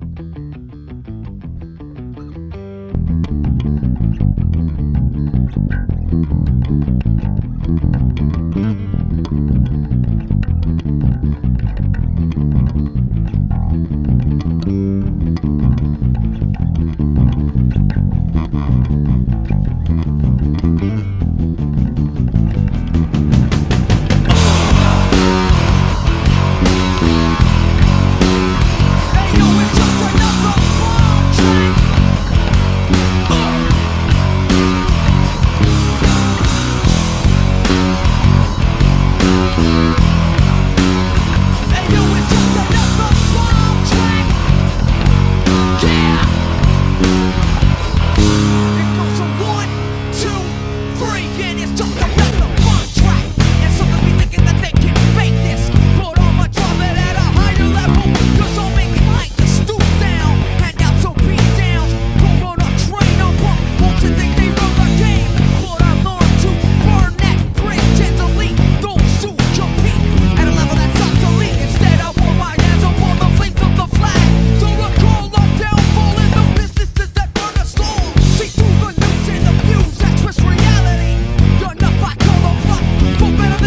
you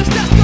understand.